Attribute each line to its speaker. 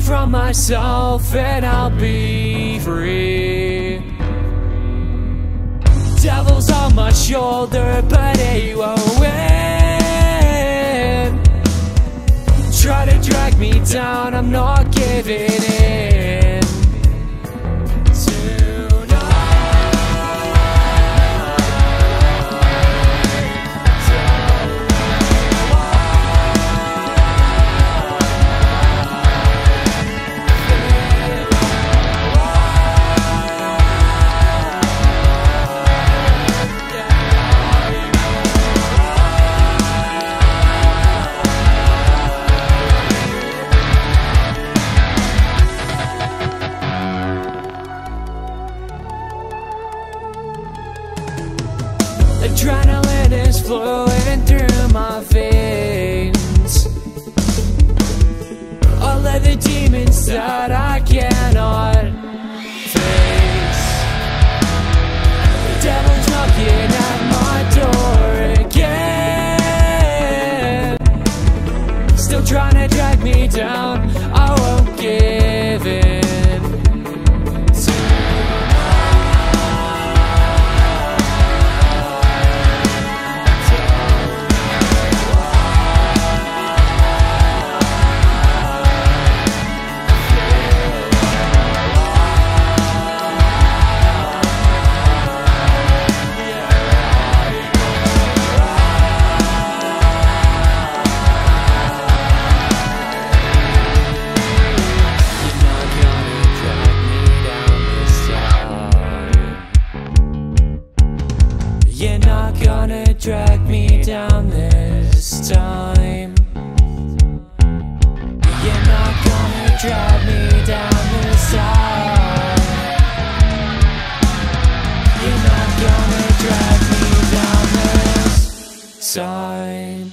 Speaker 1: From myself and I'll be free. Devil's on my shoulder, but he won't win. Try to drag me down, I'm not giving in. Adrenaline is flowing through my veins. All of the demons that I cannot face. The devil's knocking at my door again. Still trying to drag me down. I won't give You're not gonna drag me down this time. You're not gonna drag me down this time. You're not gonna drag me down this time.